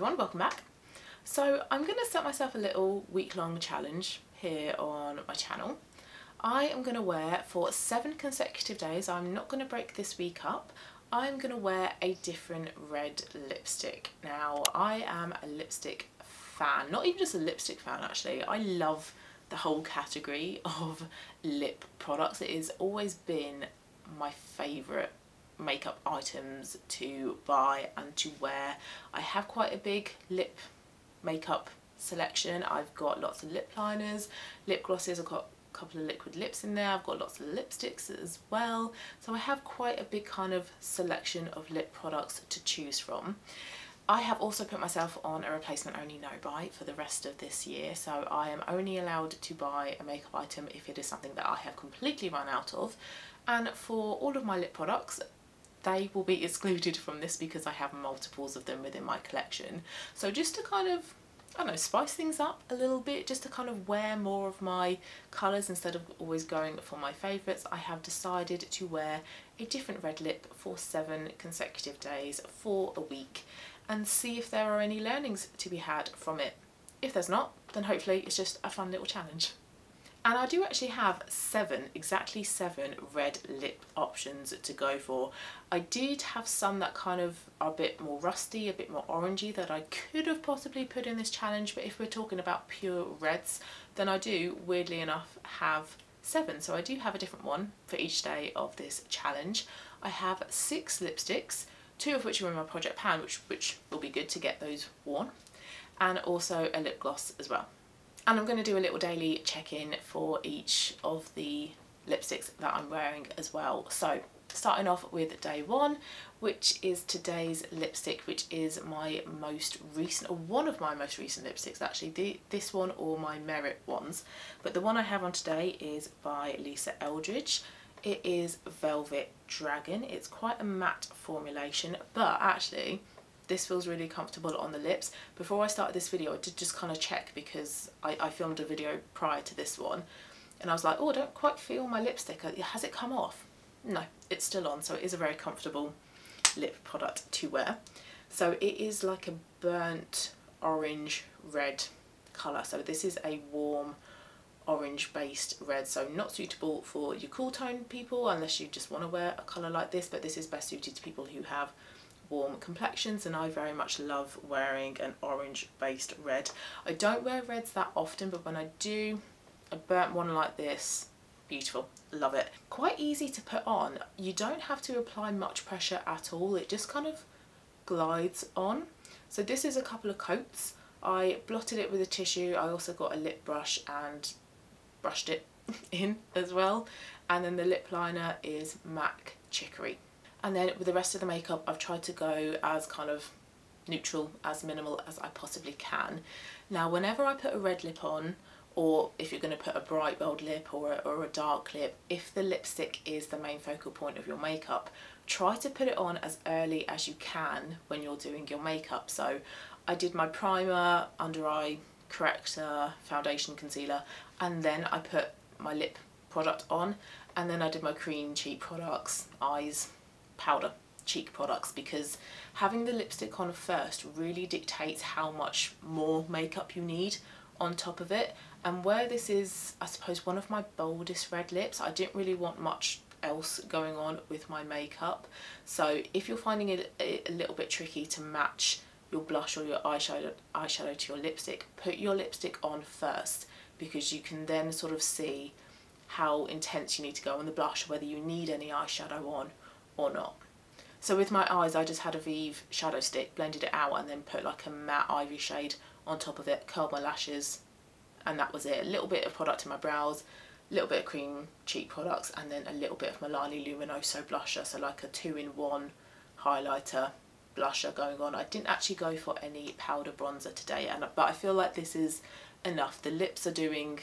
everyone, welcome back. So I'm going to set myself a little week-long challenge here on my channel. I am going to wear for seven consecutive days, I'm not going to break this week up, I'm going to wear a different red lipstick. Now I am a lipstick fan, not even just a lipstick fan actually, I love the whole category of lip products. It has always been my favourite makeup items to buy and to wear. I have quite a big lip makeup selection. I've got lots of lip liners, lip glosses, I've got a couple of liquid lips in there, I've got lots of lipsticks as well. So I have quite a big kind of selection of lip products to choose from. I have also put myself on a replacement only no buy for the rest of this year so I am only allowed to buy a makeup item if it is something that I have completely run out of and for all of my lip products they will be excluded from this because I have multiples of them within my collection. So just to kind of, I don't know, spice things up a little bit, just to kind of wear more of my colours instead of always going for my favourites, I have decided to wear a different red lip for seven consecutive days for a week and see if there are any learnings to be had from it. If there's not, then hopefully it's just a fun little challenge. And I do actually have seven, exactly seven red lip options to go for. I did have some that kind of are a bit more rusty, a bit more orangey that I could have possibly put in this challenge, but if we're talking about pure reds, then I do, weirdly enough, have seven. So I do have a different one for each day of this challenge. I have six lipsticks, two of which are in my project pan, which, which will be good to get those worn, and also a lip gloss as well and I'm going to do a little daily check-in for each of the lipsticks that I'm wearing as well. So starting off with day one which is today's lipstick which is my most recent or one of my most recent lipsticks actually. The, this one or my merit ones. But the one I have on today is by Lisa Eldridge. It is Velvet Dragon. It's quite a matte formulation but actually this feels really comfortable on the lips. Before I started this video I did just kind of check because I, I filmed a video prior to this one and I was like oh I don't quite feel my lipstick, uh, has it come off? No, it's still on so it is a very comfortable lip product to wear. So it is like a burnt orange red colour so this is a warm orange based red so not suitable for your cool tone people unless you just want to wear a colour like this but this is best suited to people who have warm complexions and I very much love wearing an orange based red. I don't wear reds that often but when I do a burnt one like this beautiful love it. Quite easy to put on. You don't have to apply much pressure at all. It just kind of glides on. So this is a couple of coats. I blotted it with a tissue. I also got a lip brush and brushed it in as well. And then the lip liner is MAC Chicory and then with the rest of the makeup I've tried to go as kind of neutral as minimal as I possibly can. Now whenever I put a red lip on or if you're going to put a bright bold lip or a, or a dark lip if the lipstick is the main focal point of your makeup try to put it on as early as you can when you're doing your makeup. So I did my primer under eye corrector foundation concealer and then I put my lip product on and then I did my cream cheek products eyes powder cheek products because having the lipstick on first really dictates how much more makeup you need on top of it. And where this is I suppose one of my boldest red lips I didn't really want much else going on with my makeup. So if you're finding it a, little bit tricky to match your blush or your eyeshadow, eyeshadow to your lipstick put your lipstick on first because you can then sort of see how intense you need to go on the blush whether you need any eyeshadow on or not. So with my eyes I just had a Vieve shadow stick, blended it out and then put like a matte ivory shade on top of it, curled my lashes and that was it. A little bit of product in my brows, a little bit of cream cheek products and then a little bit of Milani Luminoso blusher, so like a two-in-one highlighter blusher going on. I didn't actually go for any powder bronzer today and but I feel like this is enough. The lips are doing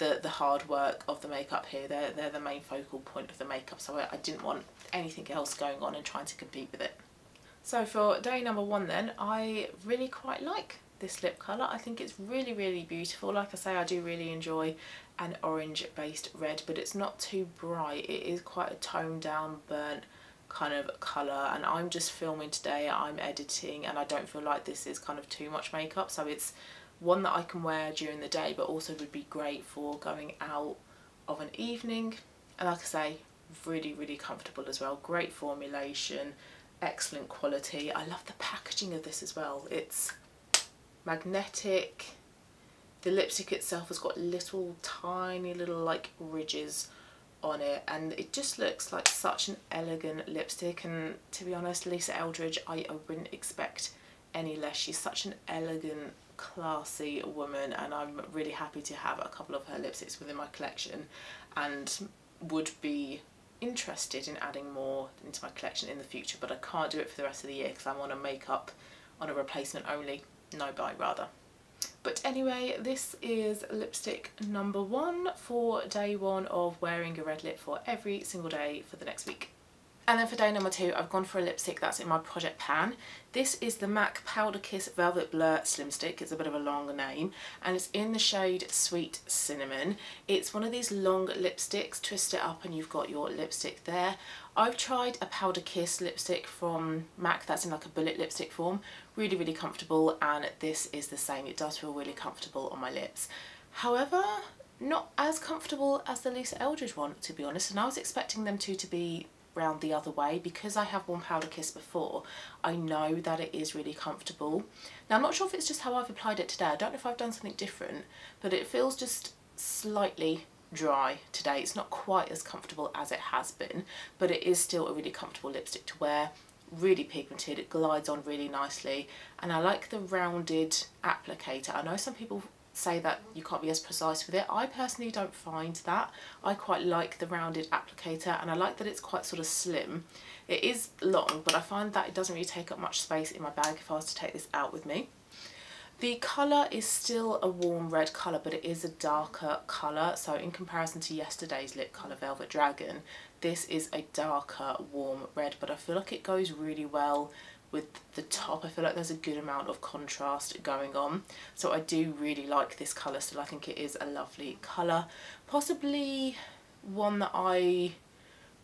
the, the hard work of the makeup here. They're, they're the main focal point of the makeup, so I, I didn't want anything else going on and trying to compete with it. So for day number one then, I really quite like this lip colour. I think it's really, really beautiful. Like I say, I do really enjoy an orange based red, but it's not too bright. It is quite a toned down, burnt, kind of colour and I'm just filming today, I'm editing and I don't feel like this is kind of too much makeup so it's one that I can wear during the day but also would be great for going out of an evening. And like I say really really comfortable as well. Great formulation excellent quality. I love the packaging of this as well. It's magnetic. The lipstick itself has got little tiny little like ridges on it and it just looks like such an elegant lipstick. And to be honest Lisa Eldridge I, I wouldn't expect any less. She's such an elegant classy woman and I'm really happy to have a couple of her lipsticks within my collection and would be interested in adding more into my collection in the future but I can't do it for the rest of the year because I'm on a makeup on a replacement only no buy rather. But anyway this is lipstick number one for day one of wearing a red lip for every single day for the next week and then for day number two, I've gone for a lipstick that's in my project pan. This is the MAC Powder Kiss Velvet Blur Slim Stick. It's a bit of a longer name and it's in the shade Sweet Cinnamon. It's one of these long lipsticks, twist it up and you've got your lipstick there. I've tried a Powder Kiss lipstick from MAC that's in like a bullet lipstick form. Really, really comfortable and this is the same. It does feel really comfortable on my lips. However, not as comfortable as the Lisa Eldridge one to be honest and I was expecting them two to be round the other way because I have worn powder kiss before I know that it is really comfortable. Now I'm not sure if it's just how I've applied it today. I don't know if I've done something different but it feels just slightly dry today. It's not quite as comfortable as it has been but it is still a really comfortable lipstick to wear. Really pigmented it glides on really nicely and I like the rounded applicator. I know some people say that you can't be as precise with it. I personally don't find that. I quite like the rounded applicator and I like that it's quite sort of slim. It is long but I find that it doesn't really take up much space in my bag if I was to take this out with me. The colour is still a warm red colour but it is a darker colour so in comparison to yesterday's lip colour Velvet Dragon this is a darker warm red but I feel like it goes really well with the top. I feel like there's a good amount of contrast going on. So I do really like this colour still. I think it is a lovely colour. Possibly one that I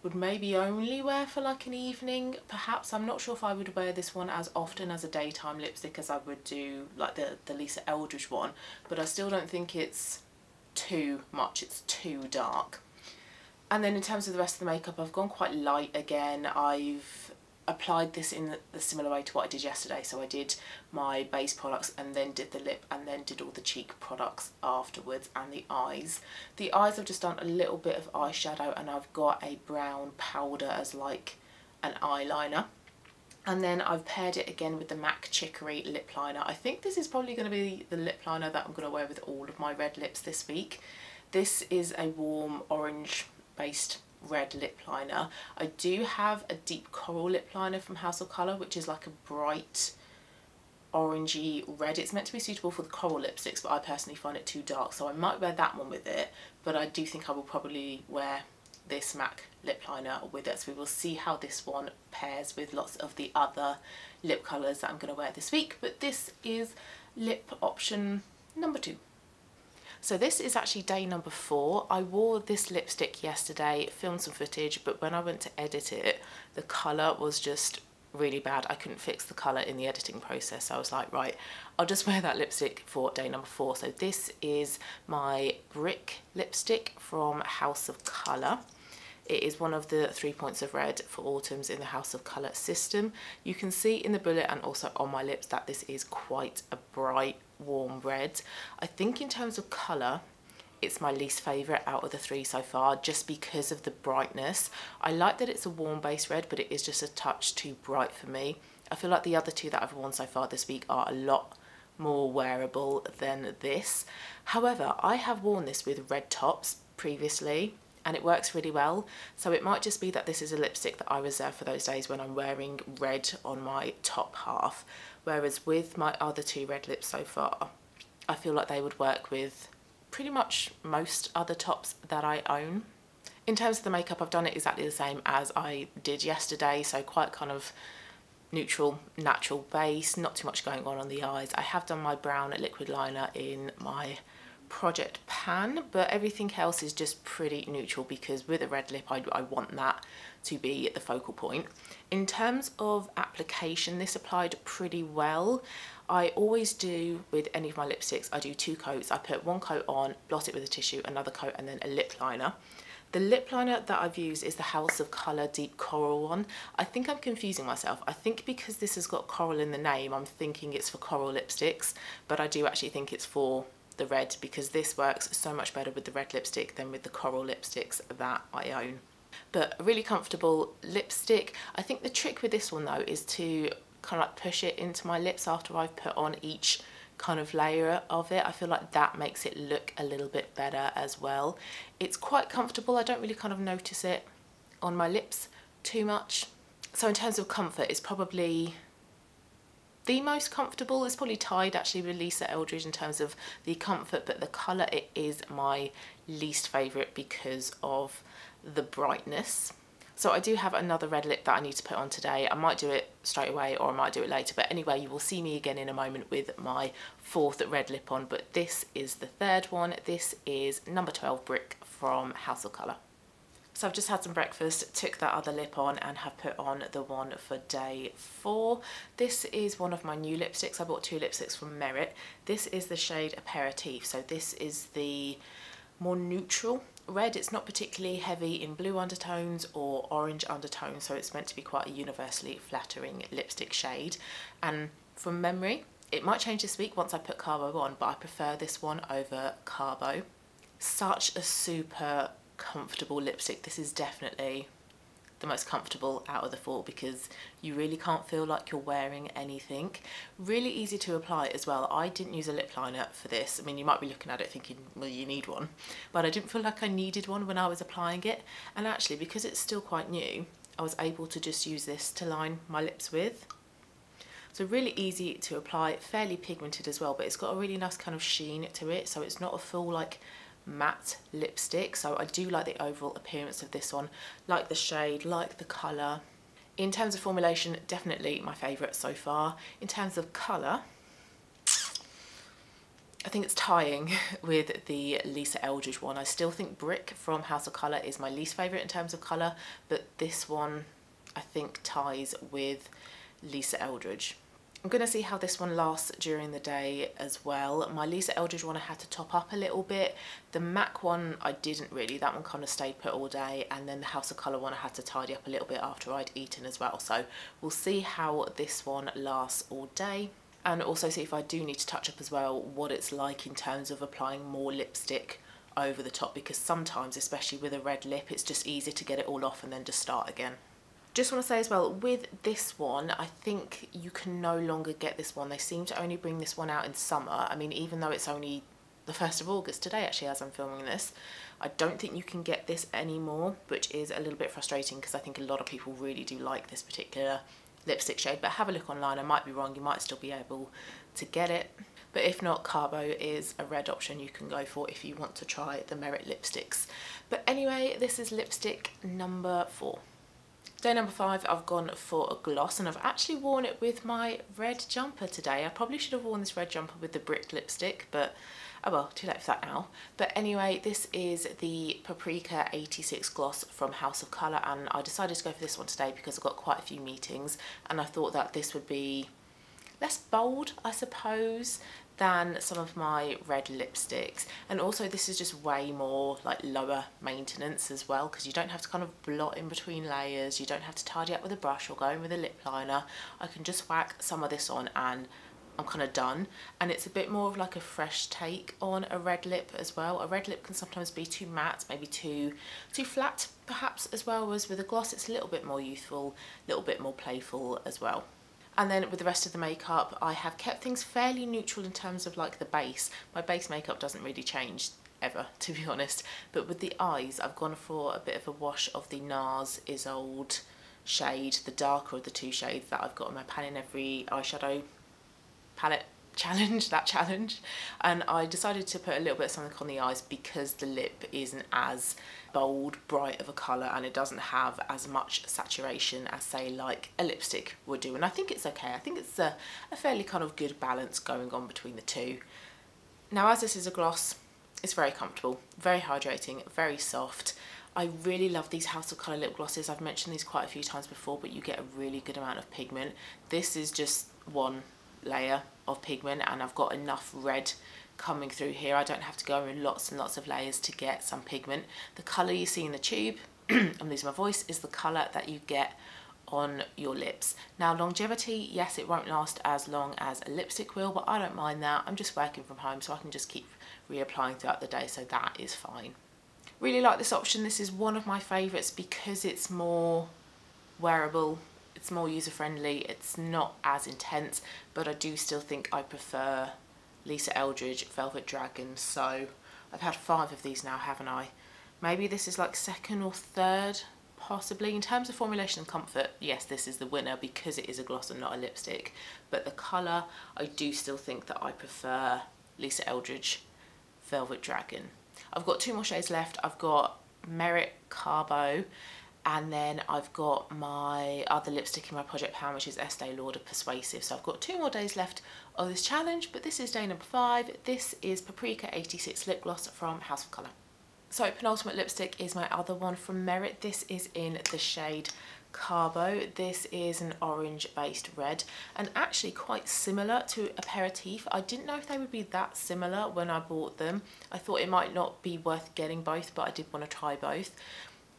would maybe only wear for like an evening perhaps I'm not sure if I would wear this one as often as a daytime lipstick as I would do like the, the Lisa Eldridge one but I still don't think it's too much it's too dark and then in terms of the rest of the makeup I've gone quite light again I've applied this in the similar way to what I did yesterday. So I did my base products and then did the lip and then did all the cheek products afterwards and the eyes. The eyes I've just done a little bit of eyeshadow and I've got a brown powder as like an eyeliner. And then I've paired it again with the MAC Chicory lip liner. I think this is probably going to be the lip liner that I'm going to wear with all of my red lips this week. This is a warm orange based red lip liner. I do have a deep coral lip liner from House of Colour which is like a bright orangey red. It's meant to be suitable for the coral lipsticks but I personally find it too dark so I might wear that one with it but I do think I will probably wear this MAC lip liner with it so we will see how this one pairs with lots of the other lip colours that I'm going to wear this week but this is lip option number two. So this is actually day number four. I wore this lipstick yesterday, filmed some footage, but when I went to edit it, the colour was just really bad. I couldn't fix the colour in the editing process. So I was like, right, I'll just wear that lipstick for day number four. So this is my Brick lipstick from House of Colour. It is one of the three points of red for autumns in the House of Colour system. You can see in the bullet and also on my lips that this is quite a bright warm red. I think in terms of colour it's my least favourite out of the three so far just because of the brightness. I like that it's a warm base red but it is just a touch too bright for me. I feel like the other two that I've worn so far this week are a lot more wearable than this. However, I have worn this with red tops previously and it works really well. So it might just be that this is a lipstick that I reserve for those days when I'm wearing red on my top half. Whereas with my other two red lips so far, I feel like they would work with pretty much most other tops that I own. In terms of the makeup, I've done it exactly the same as I did yesterday. So quite kind of neutral, natural base, not too much going on on the eyes. I have done my brown liquid liner in my Project Pan, but everything else is just pretty neutral because with a red lip, I, I want that to be the focal point. In terms of application, this applied pretty well. I always do with any of my lipsticks, I do two coats. I put one coat on, blot it with a tissue, another coat, and then a lip liner. The lip liner that I've used is the House of Colour Deep Coral one. I think I'm confusing myself. I think because this has got coral in the name, I'm thinking it's for coral lipsticks, but I do actually think it's for the red because this works so much better with the red lipstick than with the coral lipsticks that I own. But a really comfortable lipstick. I think the trick with this one though is to kind of like push it into my lips after I've put on each kind of layer of it. I feel like that makes it look a little bit better as well. It's quite comfortable. I don't really kind of notice it on my lips too much. So in terms of comfort, it's probably the most comfortable. It's probably tied actually with Lisa Eldridge in terms of the comfort, but the colour it is my least favourite because of the brightness. So I do have another red lip that I need to put on today. I might do it straight away or I might do it later. But anyway, you will see me again in a moment with my fourth red lip on. But this is the third one. This is number 12 Brick from House of Colour. So I've just had some breakfast, took that other lip on and have put on the one for day four. This is one of my new lipsticks. I bought two lipsticks from Merit. This is the shade Aperitif. So this is the more neutral red. It's not particularly heavy in blue undertones or orange undertones. So it's meant to be quite a universally flattering lipstick shade. And from memory, it might change this week once I put Cabo on, but I prefer this one over Cabo. Such a super comfortable lipstick. This is definitely the most comfortable out of the four because you really can't feel like you're wearing anything. Really easy to apply as well. I didn't use a lip liner for this. I mean, you might be looking at it thinking, well, you need one. But I didn't feel like I needed one when I was applying it. And actually, because it's still quite new, I was able to just use this to line my lips with. So really easy to apply, fairly pigmented as well, but it's got a really nice kind of sheen to it. So it's not a full like matte lipstick so I do like the overall appearance of this one like the shade like the colour in terms of formulation definitely my favourite so far in terms of colour I think it's tying with the Lisa Eldridge one. I still think Brick from House of Colour is my least favourite in terms of colour, but this one I think ties with Lisa Eldridge. I'm going to see how this one lasts during the day as well. My Lisa Eldridge one I had to top up a little bit. The MAC one I didn't really, that one kind of stayed put all day and then the House of Colour one I had to tidy up a little bit after I'd eaten as well. So we'll see how this one lasts all day and also see if I do need to touch up as well what it's like in terms of applying more lipstick over the top because sometimes especially with a red lip it's just easier to get it all off and then just start again. Just want to say as well, with this one, I think you can no longer get this one. They seem to only bring this one out in summer. I mean, even though it's only the 1st of August today, actually, as I'm filming this, I don't think you can get this anymore, which is a little bit frustrating because I think a lot of people really do like this particular lipstick shade. But have a look online. I might be wrong. You might still be able to get it. But if not, Cabo is a red option you can go for if you want to try the Merit lipsticks. But anyway, this is lipstick number four. Day number five, I've gone for a gloss and I've actually worn it with my red jumper today. I probably should have worn this red jumper with the brick lipstick, but oh well, too late for that now. But anyway, this is the Paprika 86 gloss from House of Colour and I decided to go for this one today because I've got quite a few meetings and I thought that this would be less bold, I suppose, than some of my red lipsticks. And also this is just way more like lower maintenance as well because you don't have to kind of blot in between layers. You don't have to tidy up with a brush or go in with a lip liner. I can just whack some of this on and I'm kind of done. And it's a bit more of like a fresh take on a red lip as well. A red lip can sometimes be too matte maybe too too flat perhaps as well as with a gloss it's a little bit more youthful a little bit more playful as well and then with the rest of the makeup, I have kept things fairly neutral in terms of like the base. My base makeup doesn't really change ever, to be honest. But with the eyes, I've gone for a bit of a wash of the NARS Is Old shade, the darker of the two shades that I've got in my Pan in Every eyeshadow palette challenge, that challenge. And I decided to put a little bit of something on the eyes because the lip isn't as bold, bright of a colour and it doesn't have as much saturation as say like a lipstick would do. And I think it's okay. I think it's a, a fairly kind of good balance going on between the two. Now as this is a gloss, it's very comfortable, very hydrating, very soft. I really love these House of Colour lip glosses. I've mentioned these quite a few times before, but you get a really good amount of pigment. This is just one layer of pigment and I've got enough red coming through here. I don't have to go in lots and lots of layers to get some pigment. The colour you see in the tube, I'm losing my voice, is the colour that you get on your lips. Now longevity, yes it won't last as long as a lipstick will but I don't mind that. I'm just working from home so I can just keep reapplying throughout the day so that is fine. Really like this option. This is one of my favourites because it's more wearable, it's more user-friendly, it's not as intense, but I do still think I prefer Lisa Eldridge Velvet Dragon. So I've had five of these now, haven't I? Maybe this is like second or third, possibly. In terms of formulation and comfort, yes, this is the winner because it is a gloss and not a lipstick. But the colour, I do still think that I prefer Lisa Eldridge Velvet Dragon. I've got two more shades left. I've got Merit Cabo and then I've got my other lipstick in my project pan which is Estee Lauder Persuasive. So I've got two more days left of this challenge but this is day number five. This is Paprika 86 lip gloss from House of Colour. So penultimate lipstick is my other one from Merit. This is in the shade Cabo. This is an orange based red and actually quite similar to Aperitif. I didn't know if they would be that similar when I bought them. I thought it might not be worth getting both but I did want to try both.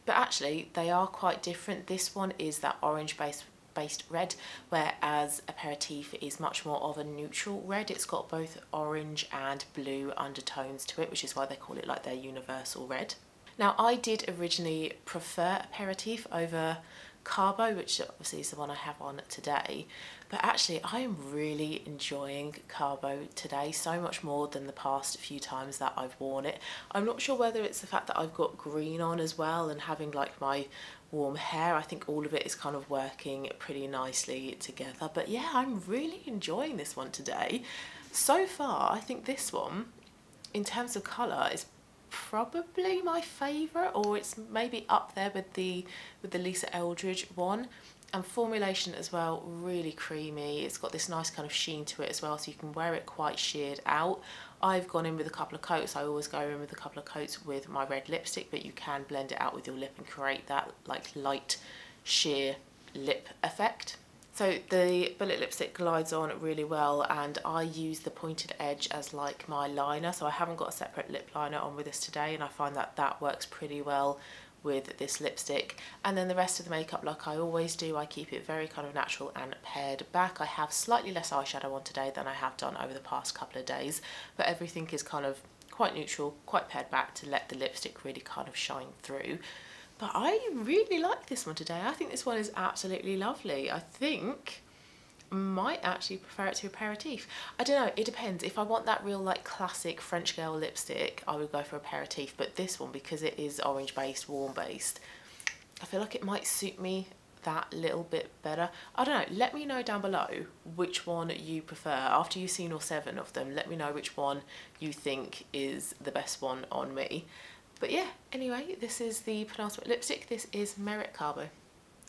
But actually they are quite different. This one is that orange based based red whereas aperitif is much more of a neutral red it's got both orange and blue undertones to it which is why they call it like their universal red now I did originally prefer aperitif over Cabo, which obviously is the one I have on today. But actually, I am really enjoying Cabo today so much more than the past few times that I've worn it. I'm not sure whether it's the fact that I've got green on as well and having like my warm hair. I think all of it is kind of working pretty nicely together. But yeah, I'm really enjoying this one today. So far, I think this one, in terms of colour, is probably my favourite or it's maybe up there with the with the Lisa Eldridge one. And formulation as well really creamy. It's got this nice kind of sheen to it as well so you can wear it quite sheared out. I've gone in with a couple of coats. I always go in with a couple of coats with my red lipstick but you can blend it out with your lip and create that like light sheer lip effect so the bullet lipstick glides on really well and I use the pointed edge as like my liner. So I haven't got a separate lip liner on with this today and I find that that works pretty well with this lipstick. And then the rest of the makeup like I always do I keep it very kind of natural and pared back. I have slightly less eyeshadow on today than I have done over the past couple of days but everything is kind of quite neutral quite pared back to let the lipstick really kind of shine through but I really like this one today. I think this one is absolutely lovely. I think might actually prefer it to aperitif. I don't know, it depends. If I want that real like classic French girl lipstick, I would go for aperitif. But this one, because it is orange based, warm based, I feel like it might suit me that little bit better. I don't know, let me know down below which one you prefer. After you've seen all seven of them, let me know which one you think is the best one on me. But yeah, anyway, this is the penultimate lipstick. This is Merit Cabo.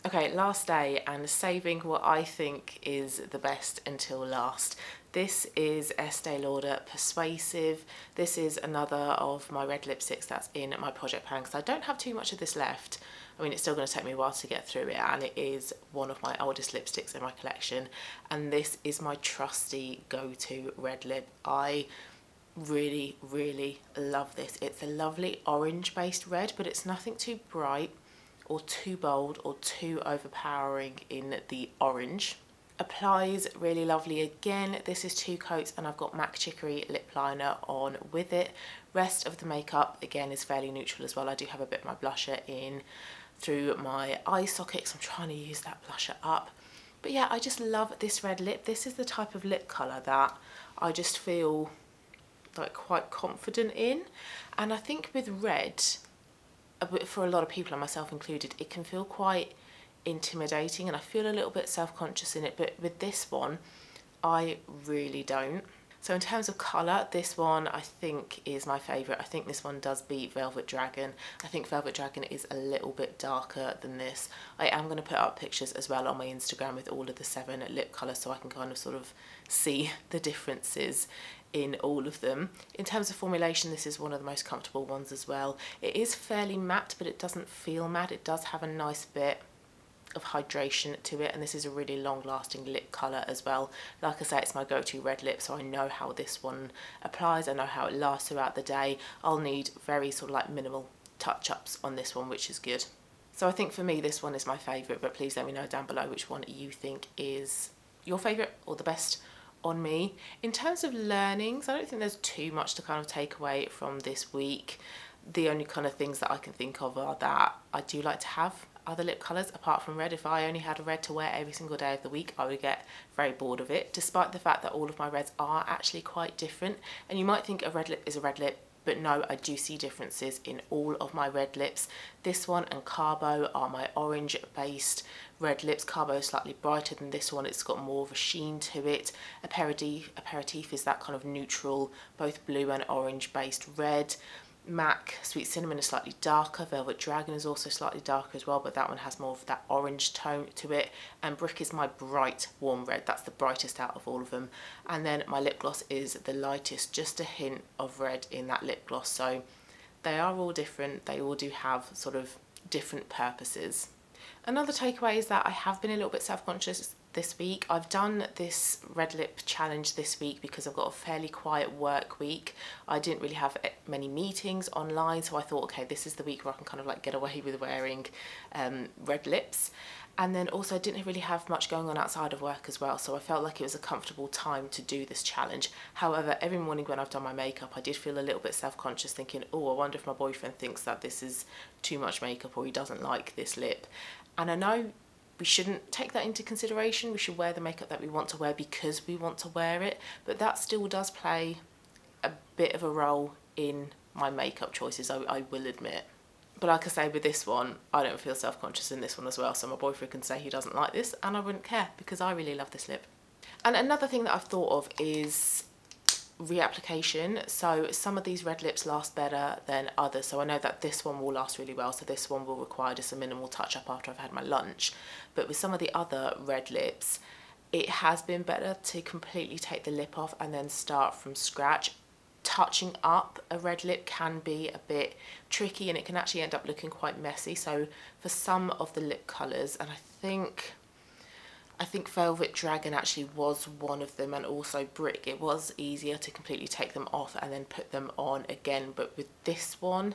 Okay, last day and saving what I think is the best until last. This is Estee Lauder Persuasive. This is another of my red lipsticks that's in my project pan because I don't have too much of this left. I mean, it's still going to take me a while to get through it and it is one of my oldest lipsticks in my collection. And this is my trusty go-to red lip. I really, really love this. It's a lovely orange based red, but it's nothing too bright or too bold or too overpowering in the orange. Applies really lovely again. This is two coats and I've got MAC Chicory lip liner on with it. Rest of the makeup again is fairly neutral as well. I do have a bit of my blusher in through my eye sockets. I'm trying to use that blusher up. But yeah, I just love this red lip. This is the type of lip colour that I just feel like quite confident in. And I think with red for a lot of people and myself included it can feel quite intimidating and I feel a little bit self-conscious in it. But with this one I really don't So in terms of colour, this one I think is my favourite. I think this one does beat Velvet Dragon. I think Velvet Dragon is a little bit darker than this. I am going to put up pictures as well on my Instagram with all of the seven lip colours so I can kind of sort of see the differences in all of them. In terms of formulation, this is one of the most comfortable ones as well. It is fairly matte, but it doesn't feel matte. It does have a nice bit of hydration to it and this is a really long lasting lip colour as well like I say it's my go-to red lip so I know how this one applies I know how it lasts throughout the day I'll need very sort of like minimal touch-ups on this one which is good so I think for me this one is my favourite but please let me know down below which one you think is your favourite or the best on me. In terms of learnings, I don't think there's too much to kind of take away from this week. The only kind of things that I can think of are that I do like to have other lip colours apart from red. If I only had a red to wear every single day of the week, I would get very bored of it, despite the fact that all of my reds are actually quite different. And you might think a red lip is a red lip, but no, I do see differences in all of my red lips. This one and Cabo are my orange based red lips. Cabo is slightly brighter than this one. It's got more of a sheen to it. Aperitif, aperitif is that kind of neutral, both blue and orange based red. MAC Sweet Cinnamon is slightly darker, Velvet Dragon is also slightly darker as well, but that one has more of that orange tone to it. And Brick is my bright warm red, that's the brightest out of all of them. And then my lip gloss is the lightest, just a hint of red in that lip gloss. So they are all different, they all do have sort of different purposes. Another takeaway is that I have been a little bit self-conscious this week. I've done this red lip challenge this week because I've got a fairly quiet work week. I didn't really have many meetings online so I thought okay this is the week where I can kind of like get away with wearing um, red lips and then also I didn't really have much going on outside of work as well so I felt like it was a comfortable time to do this challenge however every morning when I've done my makeup I did feel a little bit self-conscious thinking oh I wonder if my boyfriend thinks that this is too much makeup or he doesn't like this lip and I know we shouldn't take that into consideration. We should wear the makeup that we want to wear because we want to wear it. But that still does play a bit of a role in my makeup choices, I, I will admit. But like I say, with this one, I don't feel self-conscious in this one as well. So my boyfriend can say he doesn't like this and I wouldn't care because I really love this lip. And another thing that I've thought of is reapplication. So some of these red lips last better than others. So I know that this one will last really well. So this one will require just a minimal touch up after I've had my lunch. But with some of the other red lips it has been better to completely take the lip off and then start from scratch. Touching up a red lip can be a bit tricky and it can actually end up looking quite messy. So for some of the lip colours and I think I think Velvet Dragon actually was one of them and also Brick. It was easier to completely take them off and then put them on again. But with this one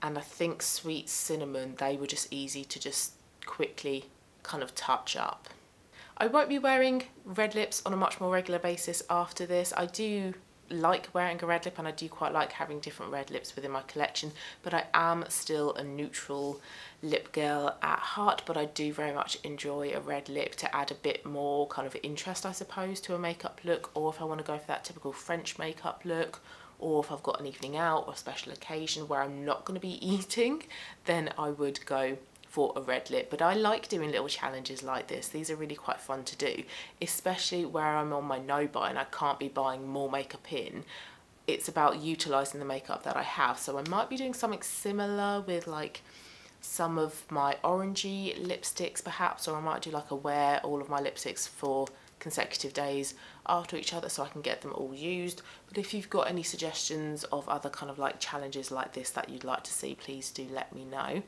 and I think Sweet Cinnamon, they were just easy to just quickly kind of touch up. I won't be wearing red lips on a much more regular basis after this. I do like wearing a red lip and I do quite like having different red lips within my collection but I am still a neutral lip girl at heart but I do very much enjoy a red lip to add a bit more kind of interest I suppose to a makeup look or if I want to go for that typical French makeup look or if I've got an evening out or a special occasion where I'm not going to be eating then I would go for a red lip but I like doing little challenges like this. These are really quite fun to do especially where I'm on my no buy and I can't be buying more makeup in. It's about utilizing the makeup that I have. So I might be doing something similar with like some of my orangey lipsticks perhaps or I might do like a wear all of my lipsticks for consecutive days after each other so I can get them all used. But if you've got any suggestions of other kind of like challenges like this that you'd like to see please do let me know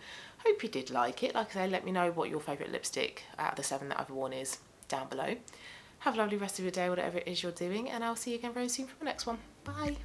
Hope you did like it. Like I say, let me know what your favourite lipstick out of the seven that I've worn is down below. Have a lovely rest of your day, whatever it is you're doing, and I'll see you again very soon for the next one. Bye.